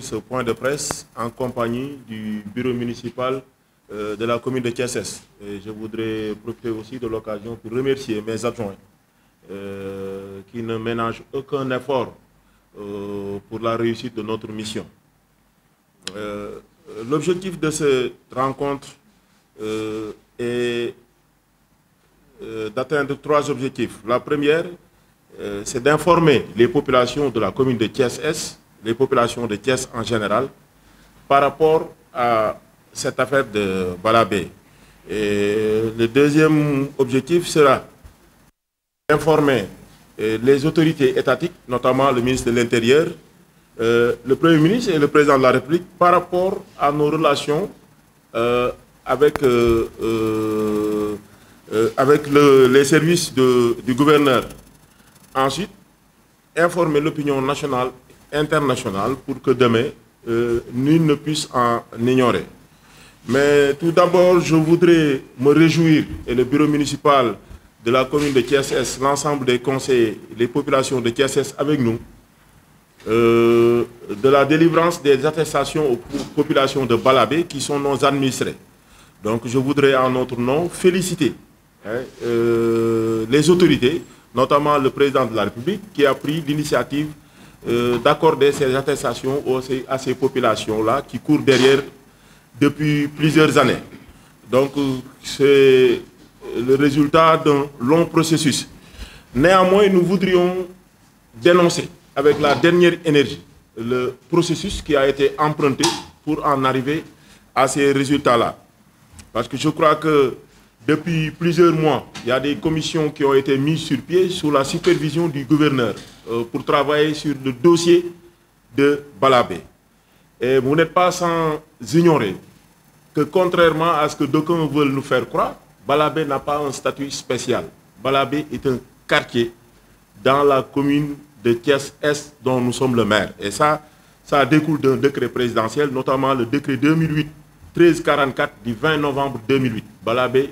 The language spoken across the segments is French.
ce point de presse en compagnie du bureau municipal euh, de la commune de Thiès. Et je voudrais profiter aussi de l'occasion pour remercier mes adjoints euh, qui ne ménagent aucun effort euh, pour la réussite de notre mission. L'objectif de cette rencontre est d'atteindre trois objectifs. La première, c'est d'informer les populations de la commune de Thiès-Est, les populations de Thiès en général, par rapport à cette affaire de Balabé. Le deuxième objectif sera d'informer euh, les autorités étatiques, notamment le ministre de l'Intérieur, euh, le Premier ministre et le Président de la République par rapport à nos relations euh, avec les services du gouverneur. Ensuite, informer l'opinion nationale, internationale, pour que demain, nul ne puisse en ignorer. Mais tout d'abord, je voudrais me réjouir, et le bureau municipal de la commune de TSS, l'ensemble des conseils, les populations de TSS avec nous, euh, de la délivrance des attestations aux populations de Balabé qui sont nos administrés. Donc je voudrais en notre nom féliciter hein, euh, les autorités, notamment le président de la République qui a pris l'initiative euh, d'accorder ces attestations à ces populations-là qui courent derrière depuis plusieurs années. Donc, c'est le résultat d'un long processus. Néanmoins, nous voudrions dénoncer avec la dernière énergie le processus qui a été emprunté pour en arriver à ces résultats-là. Parce que je crois que depuis plusieurs mois, il y a des commissions qui ont été mises sur pied sous la supervision du gouverneur euh, pour travailler sur le dossier de Balabé. Et vous n'êtes pas sans ignorer que contrairement à ce que d'aucuns veulent nous faire croire, Balabé n'a pas un statut spécial. Balabé est un quartier dans la commune de Thiès-Est dont nous sommes le maire. Et ça, ça découle d'un décret présidentiel, notamment le décret 2008-1344 du 20 novembre 2008. Balabé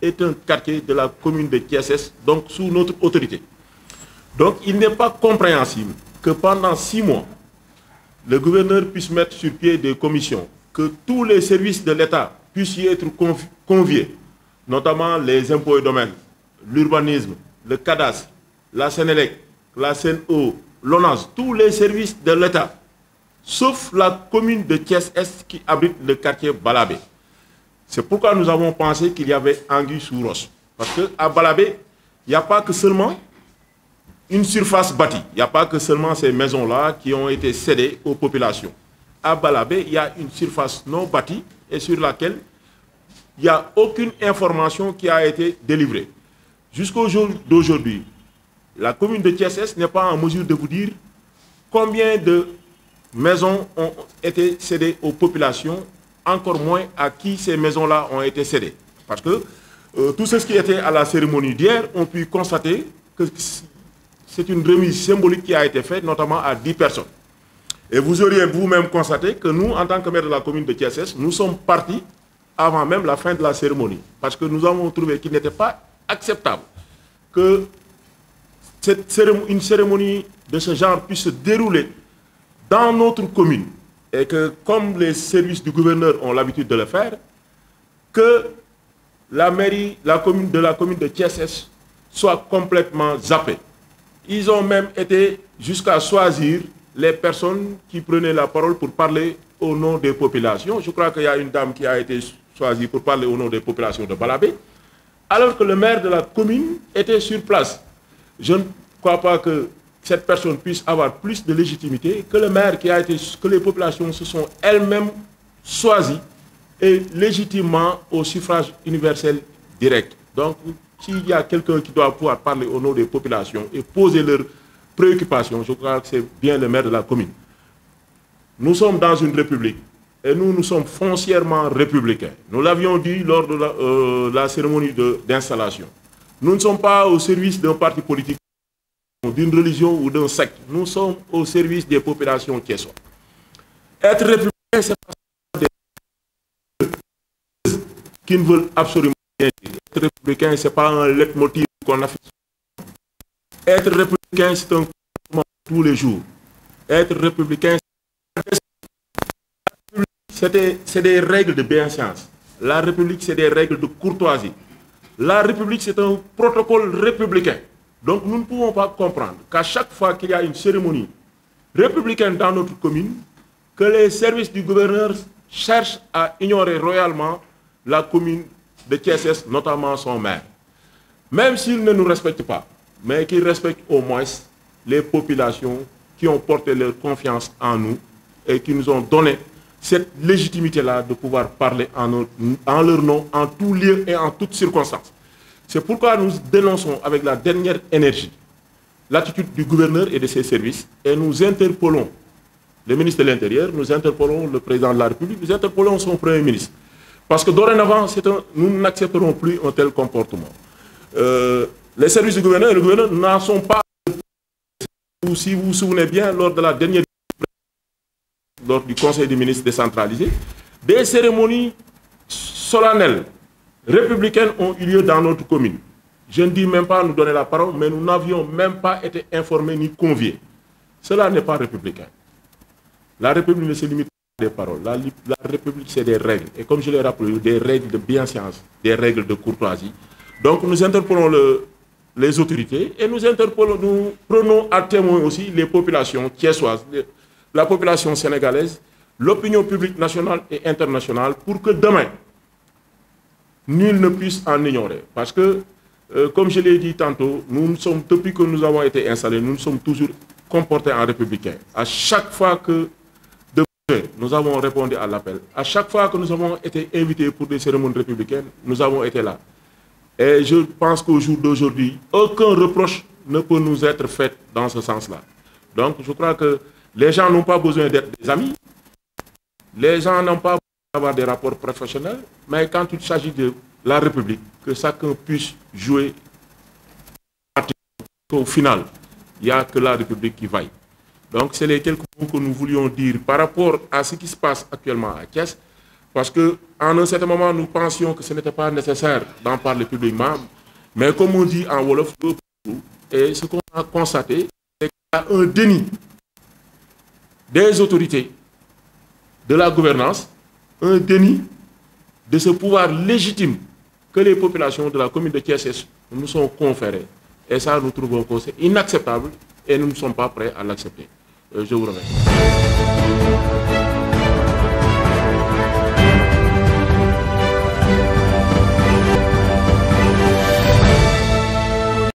est un quartier de la commune de Thiès-Est, donc sous notre autorité. Donc il n'est pas compréhensible que pendant six mois, le gouverneur puisse mettre sur pied des commissions que tous les services de l'État puissent y être conviés, notamment les impôts et domaines, l'urbanisme, le cadastre, la Sénélec, la CNO, l'ONAS, tous les services de l'État, sauf la commune de Thiès-Est qui abrite le quartier Balabé. C'est pourquoi nous avons pensé qu'il y avait Anguille sous roche. Parce qu'à Balabé, il n'y a pas que seulement une surface bâtie. Il n'y a pas que seulement ces maisons-là qui ont été cédées aux populations à Balabé, il y a une surface non bâtie et sur laquelle il n'y a aucune information qui a été délivrée. Jusqu'au jour d'aujourd'hui, la commune de Thiès n'est pas en mesure de vous dire combien de maisons ont été cédées aux populations, encore moins à qui ces maisons-là ont été cédées. Parce que euh, tous ceux qui étaient à la cérémonie d'hier ont pu constater que c'est une remise symbolique qui a été faite, notamment à 10 personnes. Et vous auriez vous-même constaté que nous, en tant que maire de la commune de Thiès, nous sommes partis avant même la fin de la cérémonie. Parce que nous avons trouvé qu'il n'était pas acceptable que une cérémonie de ce genre puisse se dérouler dans notre commune. Et que, comme les services du gouverneur ont l'habitude de le faire, que la mairie la commune, de la commune de Thiès soit complètement zappée. Ils ont même été jusqu'à choisir les personnes qui prenaient la parole pour parler au nom des populations. Je crois qu'il y a une dame qui a été choisie pour parler au nom des populations de Balabé, alors que le maire de la commune était sur place. Je ne crois pas que cette personne puisse avoir plus de légitimité que le maire qui a été, que les populations se sont elles-mêmes choisies et légitimement au suffrage universel direct. Donc, s'il y a quelqu'un qui doit pouvoir parler au nom des populations et poser leurs préoccupation, je crois que c'est bien le maire de la commune. Nous sommes dans une république et nous, nous sommes foncièrement républicains. Nous l'avions dit lors de la, euh, cérémonie d'installation. Nous ne sommes pas au service d'un parti politique, d'une religion ou d'un secte. Nous sommes au service des populations qui sont. Être républicain, c'est pas des qui ne veulent absolument rien dire. Être républicain, ce n'est pas un leitmotiv qu'on a fait être républicain, c'est un combat tous les jours. Être républicain, c'est c'est des règles de bienséance. La République, c'est des règles de courtoisie. La République, c'est un protocole républicain. Donc nous ne pouvons pas comprendre qu'à chaque fois qu'il y a une cérémonie républicaine dans notre commune, que les services du gouverneur cherchent à ignorer royalement la commune de TSS, notamment son maire. Même s'ils ne nous respectent pas, mais qu'ils respectent au moins les populations qui ont porté leur confiance en nous et qui nous ont donné cette légitimité-là de pouvoir parler en, leur nom, en tout lieu et en toutes circonstances. C'est pourquoi nous dénonçons avec la dernière énergie l'attitude du gouverneur et de ses services et nous interpellons le ministre de l'Intérieur, nous interpellons le président de la République, nous interpellons son Premier ministre. Parce que dorénavant, nous n'accepterons plus un tel comportement. Euh, les services du gouverneur et le gouverneur n'en sont pas... Si vous vous souvenez bien, lors de la dernière lors du Conseil des ministres décentralisé, des cérémonies solennelles républicaines ont eu lieu dans notre commune. Je ne dis même pas nous donner la parole, mais nous n'avions même pas été informés ni conviés. Cela n'est pas républicain. La République ne se limite pas à des paroles. La, République, c'est des règles. Et comme je l'ai rappelé, des règles de bienséance, des règles de courtoisie. Donc nous interpellons les autorités et nous, interpellons, nous prenons à témoin aussi les populations tiessoises, la population sénégalaise, l'opinion publique nationale et internationale pour que demain, nul ne puisse en ignorer. Parce que, euh, comme je l'ai dit tantôt, nous sommes, depuis que nous avons été installés, nous sommes toujours comportés en républicains. À chaque fois que nous avons répondu à l'appel. À chaque fois que nous avons été invités pour des cérémonies républicaines, nous avons été là. Et je pense qu'au jour d'aujourd'hui, aucun reproche ne peut nous être fait dans ce sens-là. Donc je crois que les gens n'ont pas besoin d'être des amis. Les gens n'ont pas d'avoir des rapports professionnels. Mais quand il s'agit de la République, que chacun puisse jouer au final, il n'y a que la République qui vaille. Donc, c'est les quelques mots que nous voulions dire par rapport à ce qui se passe actuellement à Thiès, parce qu'en un certain moment, nous pensions que ce n'était pas nécessaire d'en parler publiquement, mais comme on dit en Wolof, et ce qu'on a constaté, c'est qu'il y a un déni des autorités, de la gouvernance, un déni de ce pouvoir légitime que les populations de la commune de Thiès nous sont conférées. Et ça, nous trouvons que c'est inacceptable et nous ne sommes pas prêts à l'accepter. Euh, je vous remercie.